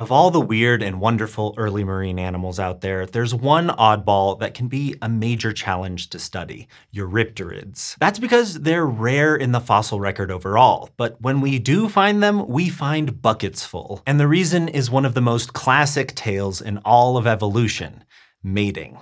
Of all the weird and wonderful early marine animals out there, there's one oddball that can be a major challenge to study, Eurypterids. That's because they're rare in the fossil record overall, but when we do find them, we find buckets full. And the reason is one of the most classic tales in all of evolution, mating.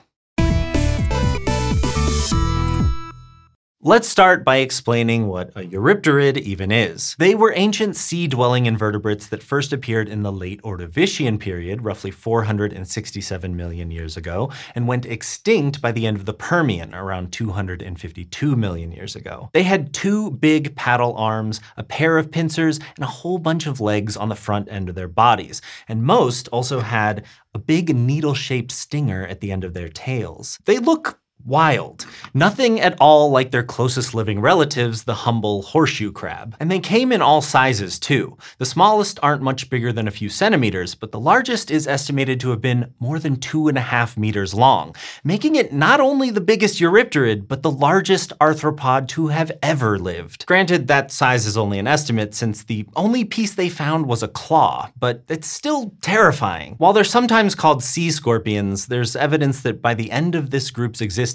Let's start by explaining what a Eurypterid even is. They were ancient sea-dwelling invertebrates that first appeared in the late Ordovician period, roughly 467 million years ago, and went extinct by the end of the Permian, around 252 million years ago. They had two big paddle arms, a pair of pincers, and a whole bunch of legs on the front end of their bodies, and most also had a big needle-shaped stinger at the end of their tails. They look wild. Nothing at all like their closest living relatives, the humble horseshoe crab. And they came in all sizes too. The smallest aren't much bigger than a few centimeters, but the largest is estimated to have been more than two and a half meters long, making it not only the biggest Eurypterid, but the largest arthropod to have ever lived. Granted, that size is only an estimate since the only piece they found was a claw, but it's still terrifying. While they're sometimes called sea scorpions, there's evidence that by the end of this group's existence,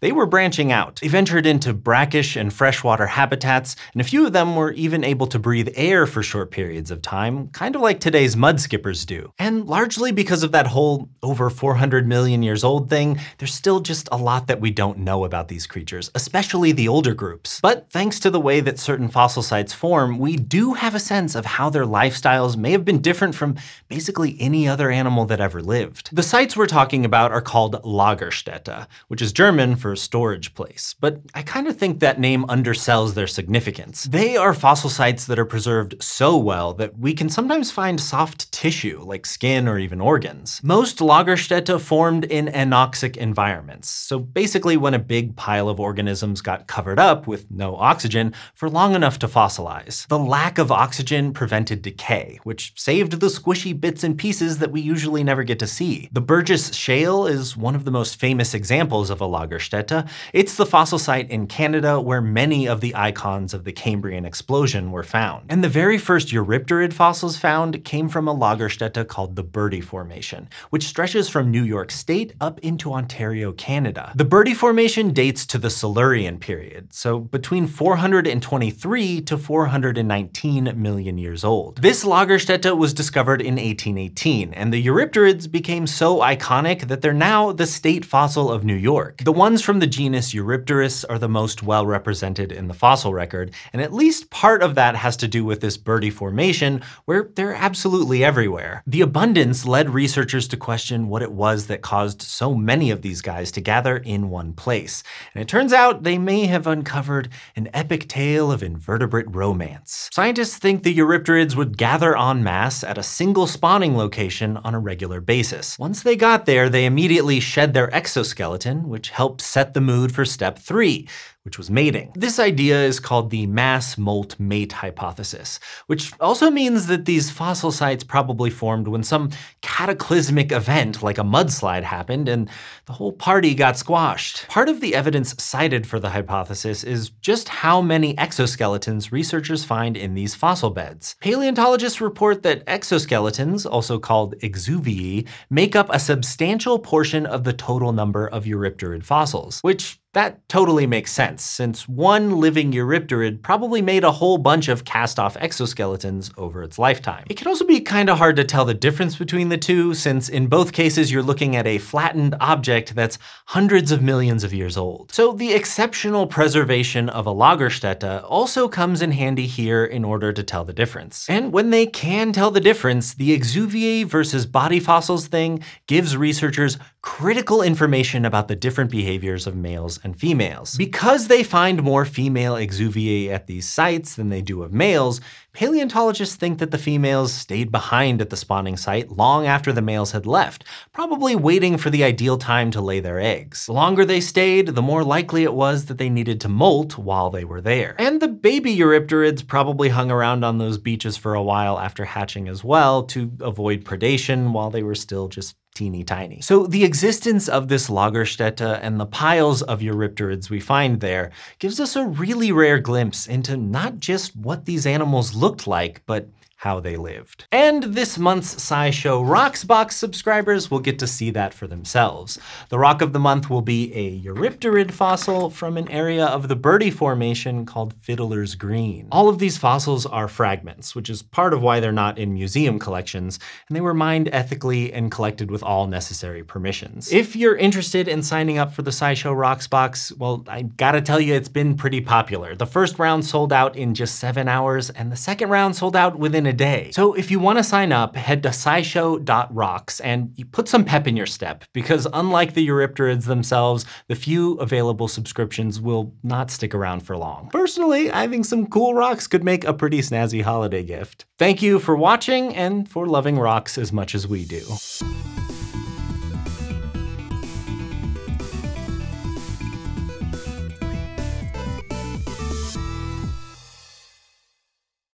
they were branching out. They ventured into brackish and freshwater habitats, and a few of them were even able to breathe air for short periods of time, kind of like today's mud skippers do. And largely because of that whole over 400 million years old thing, there's still just a lot that we don't know about these creatures, especially the older groups. But thanks to the way that certain fossil sites form, we do have a sense of how their lifestyles may have been different from basically any other animal that ever lived. The sites we're talking about are called Lagerstätte, which is German for storage place, but I kind of think that name undersells their significance. They are fossil sites that are preserved so well that we can sometimes find soft tissue, like skin or even organs. Most Lagerstätte formed in anoxic environments, so basically when a big pile of organisms got covered up with no oxygen for long enough to fossilize. The lack of oxygen prevented decay, which saved the squishy bits and pieces that we usually never get to see. The Burgess Shale is one of the most famous examples of a Lagerstätte. It's the fossil site in Canada where many of the icons of the Cambrian explosion were found. And the very first Eurypterid fossils found came from a Lagerstätte called the Bertie Formation, which stretches from New York State up into Ontario, Canada. The Bertie Formation dates to the Silurian period, so between 423 to 419 million years old. This Lagerstätte was discovered in 1818, and the Eurypterids became so iconic that they're now the state fossil of New York. The ones from the genus Eurypterus are the most well represented in the fossil record, and at least part of that has to do with this Bertie formation, where they're absolutely everywhere. The abundance led researchers to question what it was that caused so many of these guys to gather in one place. And it turns out they may have uncovered an epic tale of invertebrate romance. Scientists think the Eurypterids would gather en masse at a single spawning location on a regular basis. Once they got there, they immediately shed their exoskeleton, which helped set the mood for step three, which was mating. This idea is called the mass molt mate hypothesis, which also means that these fossil sites probably formed when some cataclysmic event like a mudslide happened and the whole party got squashed. Part of the evidence cited for the hypothesis is just how many exoskeletons researchers find in these fossil beds. Paleontologists report that exoskeletons, also called exuviae, make up a substantial portion of the total number of Eurypterid fossils, which that totally makes sense, since one living Eurypterid probably made a whole bunch of cast-off exoskeletons over its lifetime. It can also be kinda hard to tell the difference between the two, since in both cases you're looking at a flattened object that's hundreds of millions of years old. So the exceptional preservation of a Lagerstätte also comes in handy here in order to tell the difference. And when they can tell the difference, the exuviae versus body fossils thing gives researchers critical information about the different behaviors of males and females. Because they find more female exuviae at these sites than they do of males, paleontologists think that the females stayed behind at the spawning site long after the males had left, probably waiting for the ideal time to lay their eggs. The longer they stayed, the more likely it was that they needed to molt while they were there. And the baby Eurypterids probably hung around on those beaches for a while after hatching as well to avoid predation while they were still just teeny tiny. So the existence of this Lagerstätte and the piles of Eurypterids we find there gives us a really rare glimpse into not just what these animals looked like, but how they lived. And this month's SciShow Rocks box subscribers will get to see that for themselves. The rock of the month will be a Eurypterid fossil from an area of the Bertie Formation called Fiddler's Green. All of these fossils are fragments, which is part of why they're not in museum collections, and they were mined ethically and collected with all necessary permissions. If you're interested in signing up for the SciShow Rocks box, well, I gotta tell you, it's been pretty popular. The first round sold out in just seven hours, and the second round sold out within a day. So if you wanna sign up, head to scishow.rocks and put some pep in your step, because unlike the Eurypterids themselves, the few available subscriptions will not stick around for long. Personally, I think some cool rocks could make a pretty snazzy holiday gift. Thank you for watching and for loving rocks as much as we do.